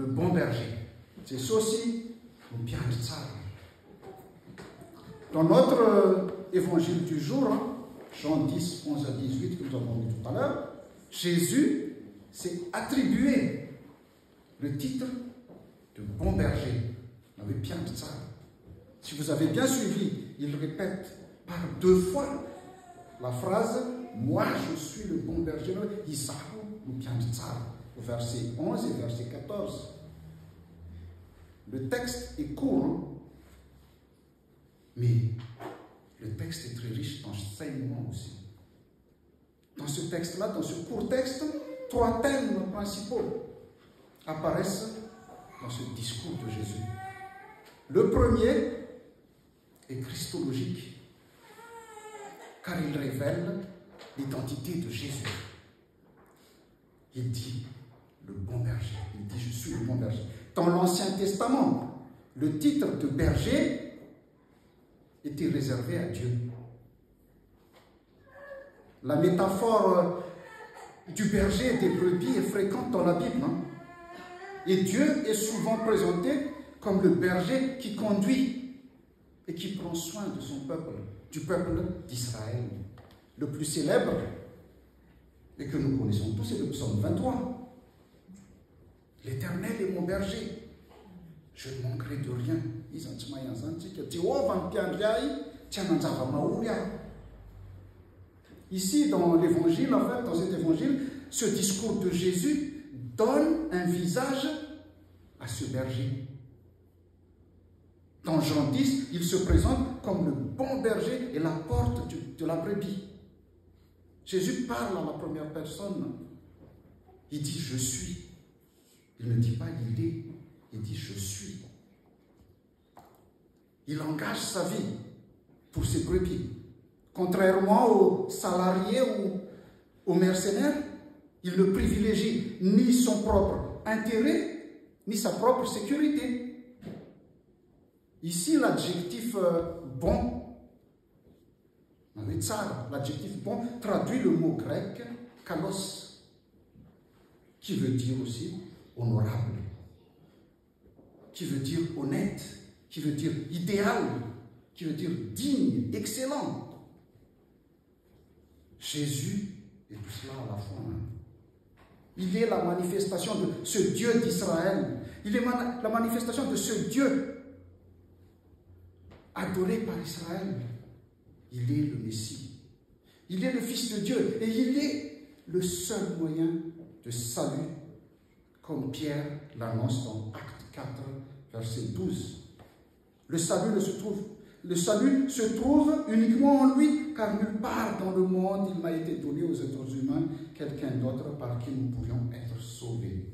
le bon berger. C'est ça. Dans notre euh, évangile du jour, hein, Jean 10, 11 à 18, que nous avons lu tout à l'heure, Jésus s'est attribué le titre de bon berger. De ça. Si vous avez bien suivi, il répète par deux fois la phrase Moi je suis le bon berger, ou bien au verset 11 et verset 14. Le texte est court, hein. mais le texte est très riche d'enseignements aussi. Dans ce texte-là, dans ce court texte, trois thèmes principaux apparaissent dans ce discours de Jésus. Le premier est christologique, car il révèle l'identité de Jésus. Il dit le bon berger. Il dit je suis le bon berger. Dans l'Ancien Testament, le titre de berger était réservé à Dieu. La métaphore euh, du berger et des brebis est fréquente dans la Bible. Hein. Et Dieu est souvent présenté comme le berger qui conduit et qui prend soin de son peuple, du peuple d'Israël. Le plus célèbre, et que nous connaissons tous, c'est le psaume 23. L'Éternel est mon berger. Je ne manquerai de rien. Ici, dans l'évangile, en fait, dans cet évangile, ce discours de Jésus donne un visage à ce berger. Dans Jean 10, il se présente comme le bon berger et la porte de la brebis. Jésus parle à la première personne. Il dit je suis. Il ne dit pas est, il dit je suis. Il engage sa vie pour ses brebis. Contrairement aux salariés ou aux mercenaires, il ne privilégie ni son propre intérêt, ni sa propre sécurité. Ici, l'adjectif euh, bon, l'adjectif bon, traduit le mot grec kalos, qui veut dire aussi honorable, qui veut dire honnête, qui veut dire idéal, qui veut dire digne, excellent. Jésus est tout cela à la fois. Il est la manifestation de ce Dieu d'Israël. Il est la manifestation de ce Dieu adoré par Israël. Il est le Messie. Il est le Fils de Dieu et il est le seul moyen de salut comme Pierre l'annonce dans Acte 4, verset 12. Le salut ne se trouve le salut se trouve uniquement en lui, car nulle part dans le monde il m'a été donné aux êtres humains quelqu'un d'autre par qui nous pourrions être sauvés.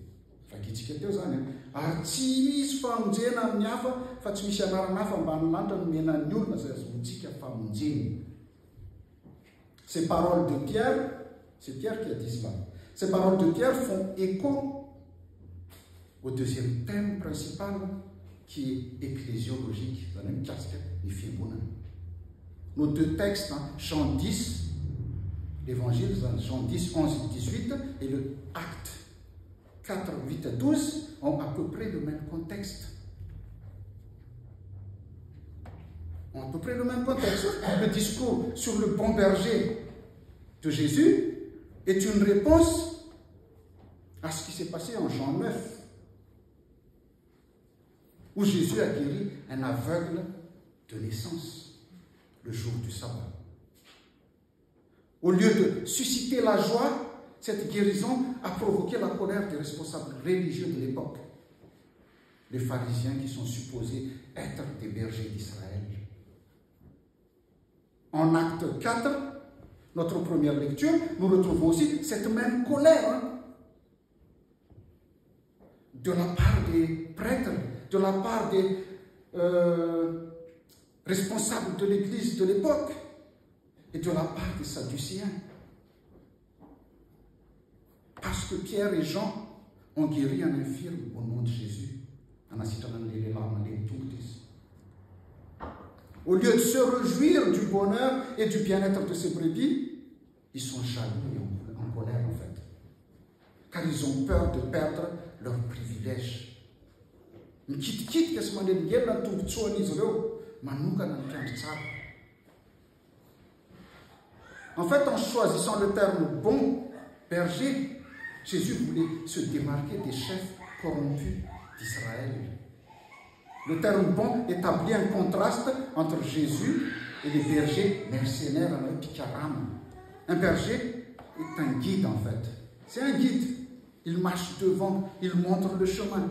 ary tsy misy famonjena amin'ny hafa fa tsy misy anarana hafa ambanylanitra no menan'ny olona zay azontsika famonjeny ces paroles de Pierre c'est Pierre qui a dit cela ces paroles de Pierre font écho au deuxième thème principal qui est ecclésiologique. Nos deux textes, hein, Jean 10, l'évangile, Jean 10, 11 et 18, et le acte 4, 8 et 12 ont à peu près le même contexte. Ont à peu près le même contexte. Le discours sur le bon berger de Jésus est une réponse à ce qui s'est passé en Jean 9 où Jésus a guéri un aveugle de naissance le jour du sabbat. Au lieu de susciter la joie, cette guérison a provoqué la colère des responsables religieux de l'époque, les pharisiens qui sont supposés être des bergers d'Israël. En acte 4, notre première lecture, nous retrouvons aussi cette même colère de la part des prêtres de la part des euh, responsables de l'Église de l'époque et de la part des Sadducéens. Parce que Pierre et Jean ont guéri un infirme au nom de Jésus. Au lieu de se réjouir du bonheur et du bien-être de ces brebis, ils sont jaloux et en colère en fait. Car ils ont peur de perdre leur privilège en fait en choisissant le terme bon berger jésus voulait se démarquer des chefs corrompus d'israël le terme bon établit un contraste entre jésus et les bergers mercenaires à Pikaram. Un berger est un guide en fait. C'est un guide. Il marche devant, il montre le chemin.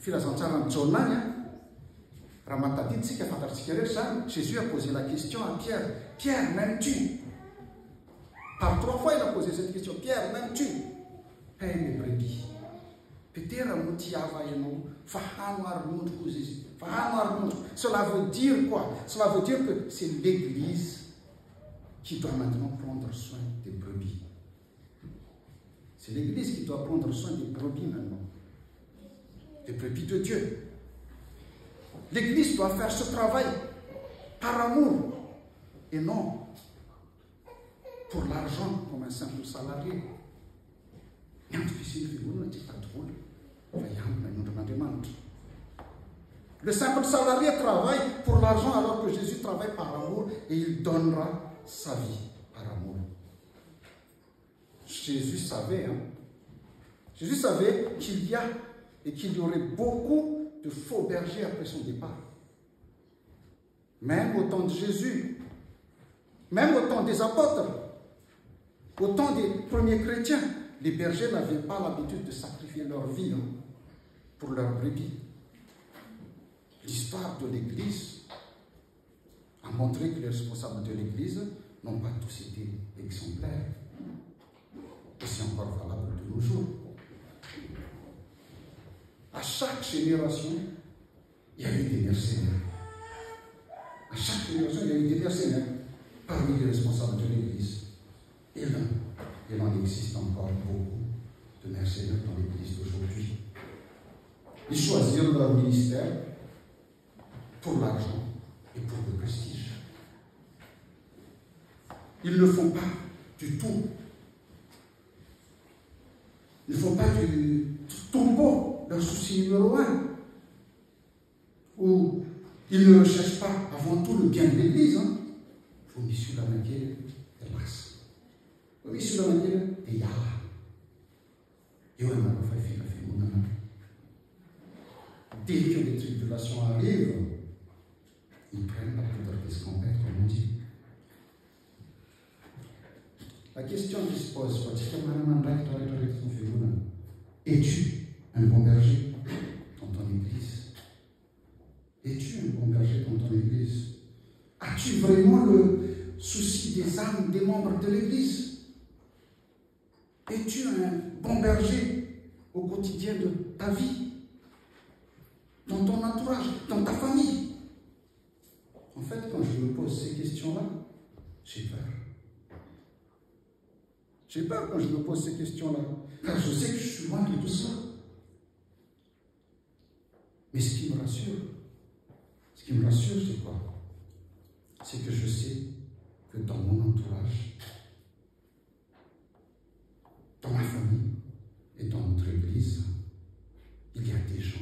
filazantsara ny jauna any a raha matadiditsika fantatritsika rehetra zany Jésus a posé la question à Pierre Pierre m'aimes-tu par trois fois il a posé cette question Pierre m'aimes-tu paie mes brebis petera mo tiava ianao fa hano ary mondroko izy izy fa hano ary cela veut dire quoi cela veut dire que c'est l'église qui doit maintenant prendre soin des brebis c'est l'église qui doit prendre soin des brebis maintenant brebis de Dieu l'église doit faire ce travail par amour et non pour l'argent comme un simple salarié Le simple salarié travaille pour l'argent alors que Jésus travaille par amour et il donnera sa vie par amour. Jésus savait, hein? Jésus savait qu'il y a et qu'il y aurait beaucoup de faux bergers après son départ. Même au temps de Jésus, même au temps des apôtres, au temps des premiers chrétiens, les bergers n'avaient pas l'habitude de sacrifier leur vie hein, pour leur brebis. L'histoire de l'Église a montré que les responsables de l'Église n'ont pas tous été exemplaires. Et c'est encore valable de nos jours. À chaque génération, il y a eu des mercenaires. À chaque génération, il y a eu des mercenaires parmi les responsables de l'Église. Et là, il en existe encore beaucoup de mercenaires dans l'Église d'aujourd'hui. Ils choisirent leur ministère pour l'argent et pour le prestige. Ils ne font pas du tout. Ils ne font pas du un. Ou ils ne recherchent pas avant tout le bien de l'Église. Hein. Faut sur la manière de masse. Faut la manière de Yahweh. Dès que les tribulations arrivent, ils prennent la poudre d'escampette, comme on dit. La question qui se pose, es-tu un bon berger dans ton église Es-tu un bon berger dans ton église As-tu vraiment le souci des âmes des membres de l'église? Es-tu un bon berger au quotidien de ta vie Dans ton entourage, dans ta famille? En fait, quand je me pose ces questions-là, j'ai peur. J'ai peur quand je me pose ces questions-là, car je sais que je suis loin de tout ça. Mais ce qui me rassure, ce qui me rassure, c'est quoi? C'est que je sais que dans mon entourage, dans ma famille et dans notre Église, il y a des gens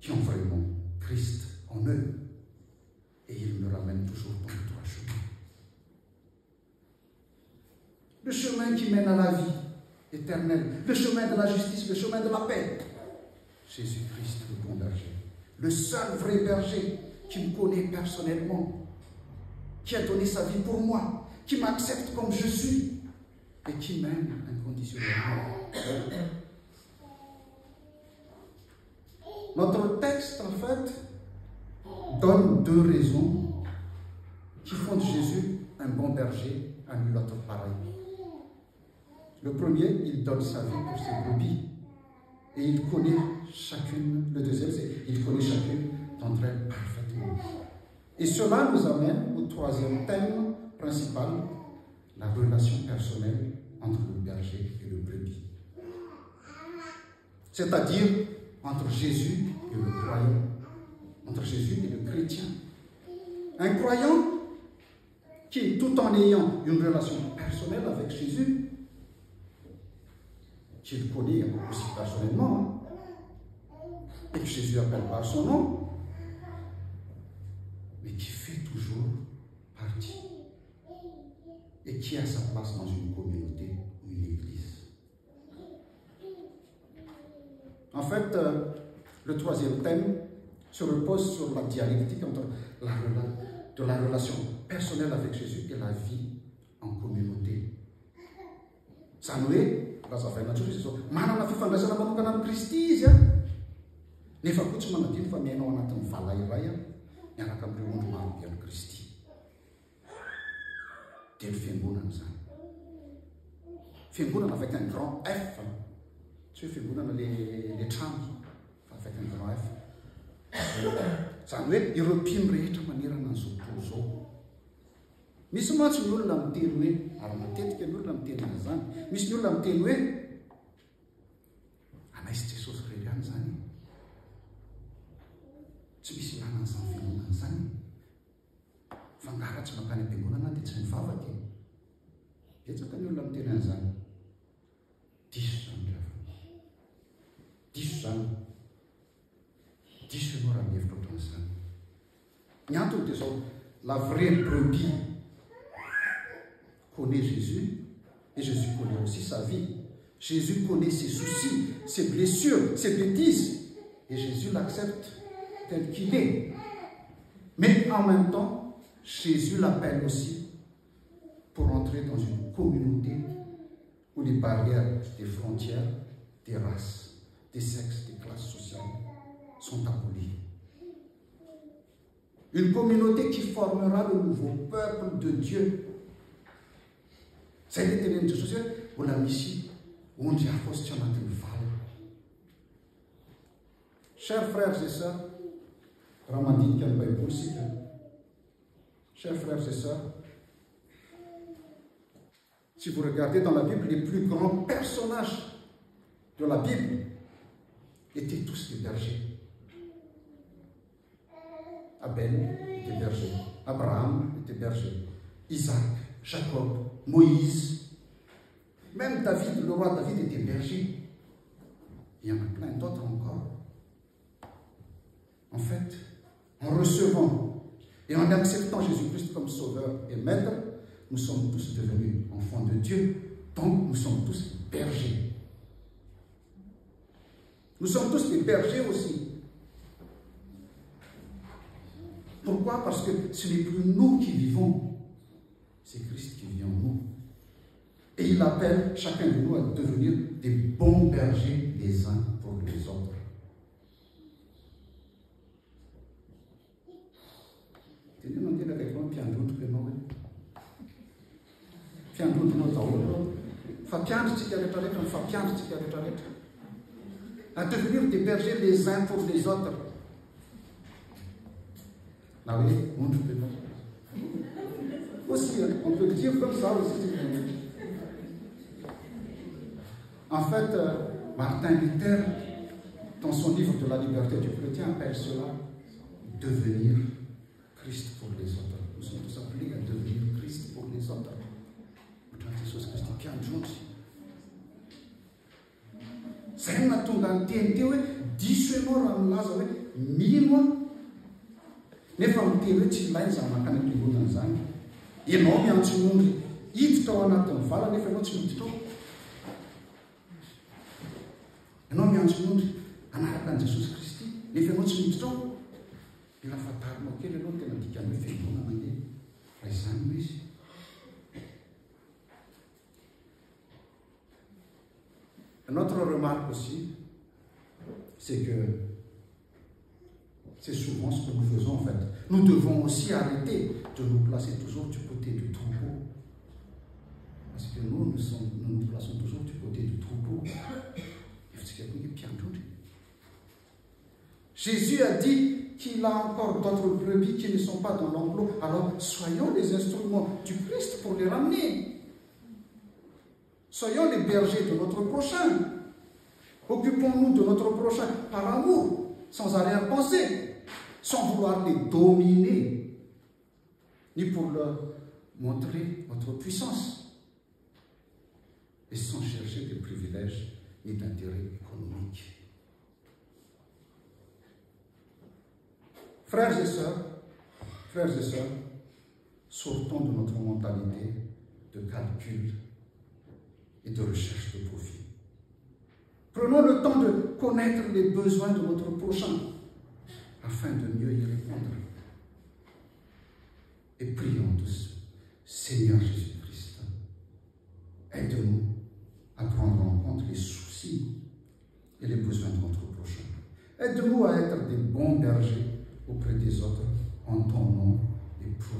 qui ont vraiment Christ en eux et ils me ramènent toujours dans le droit chemin. Le chemin qui mène à la vie éternelle, le chemin de la justice, le chemin de la paix. Jésus-Christ, le bon berger, le seul vrai berger qui me connaît personnellement, qui a donné sa vie pour moi, qui m'accepte comme je suis et qui m'aime inconditionnellement. Notre texte, en fait, donne deux raisons qui font de Jésus un bon berger à nul autre. Le premier, il donne sa vie pour ses brebis. Et il connaît chacune, le deuxième, c'est il connaît chacune d'entre elles parfaitement. Et cela nous amène au troisième thème principal, la relation personnelle entre le berger et le brebis. C'est-à-dire entre Jésus et le croyant, entre Jésus et le chrétien. Un croyant qui, tout en ayant une relation personnelle avec Jésus, qu'il connaît aussi personnellement, et que Jésus appelle par son nom, mais qui fait toujours partie et qui a sa place dans une communauté ou une église. En fait, euh, le troisième thème se repose sur la dialectique entre la, relation personnelle avec Jésus et la vie en communauté. Zany hoe razavaina tsotra izy zao manana miaraka amin'ireo ondro marobe ano kristy. De ny fiangonana zany fiangonana avaika ny grand f. Tsy hoe fiangonana le le trano fa avaika ny grand f. Zany hoe ireo mpino rehetra manerana ny tolo zao misy mantsy ny olona miteny hoe ary matetika ny olona miteny azy zany misy ny olona miteny hoe betsaka ny olona miteny an'izany diso zany ravy diso zany diso ianao raha mihevitra ohatran'izany ny antony dia zao la vraie brebis connaît Jésus et Jésus connaît aussi sa vie. Jésus connaît ses soucis, ses blessures, ses bêtises et Jésus l'accepte tel qu'il est. Mais en même temps, Jésus l'appelle aussi pour entrer dans une communauté où les barrières des frontières, des races, des sexes, des classes sociales sont abolies. Une communauté qui formera le nouveau peuple de Dieu. Hoe mbola misy ondry hafa sy tsy anatin'ny vala chers frères et sœurs ny baiboly sika chers frères et sœurs si vous regardez dans la Bible les plus grands personnages de la Bible étaient tous des bergers Abel était berger Abraham était berger Isaac Jacob Moïse, même David, le roi David était berger. Il y en a plein d'autres encore. En fait, en recevant et en acceptant Jésus-Christ comme sauveur et maître, nous sommes tous devenus enfants de Dieu. Donc, nous sommes tous bergers. Nous sommes tous des bergers aussi. Pourquoi? Parce que ce n'est plus nous qui vivons, c'est Christ qui vit en nous. Et il appelle chacun de nous à devenir des bons bergers les uns pour les autres. Tena mandeha akaiky ao mpiandrondrika ianao hoe mpiandrondrinao daholo fa mpiandritsika rehetrarehetra mifampiandritsika rehetrarehetra à devenir des bergers les uns pour les autres. Na hoe ondrika ianao aussi on peut le dire comme ça aussi en fait euh, Martin Luther dans son livre de la liberté du chrétien appelle cela devenir Christ pour les autres. Nous sommes tous appelés à devenir Christ pour les autres fiandrotsy zay no natonga ny teny teo hoe diso ianao raha milaza hoe mino a? Nefa miteny hoe tsy ilainy zany makany am-piangonana zany. Ianao miantsoondry hiditra ao anatin'ny vala nefa ianao tsy miditra ao ianao miantsoondry anaraka an' jesosy kristy nefa ianao tsy miditra ao de kely ianao tena dikany hoe fiangonana kely raha izany no izy. Un autre remarque aussi, c'est que c'est souvent ce que nous faisons en fait. Nous devons aussi arrêter de nous placer toujours du côté du troupeau. Parce que nous, nous, nous nous plaçons toujours du côté du troupeau. Jésus a dit qu'il a encore d'autres brebis qui ne sont pas dans l'enclos. Alors soyons les instruments du Christ pour les ramener. Soyons les bergers de notre prochain. Occupons-nous de notre prochain par amour, sans arrière-pensée, sans vouloir les dominer, ni pour leur montrer notre puissance, et sans chercher des privilèges ni d'intérêts économiques. Frères et sœurs, frères et sœurs, sortons de notre mentalité de calcul et de recherche de profit. Prenons le temps de connaître les besoins de notre prochain afin de mieux y répondre. Et prions tous, Seigneur Jésus-Christ, aide-nous à prendre en compte les soucis et les besoins de notre prochain. Aide-nous à être des bons bergers auprès des autres en ton nom et pour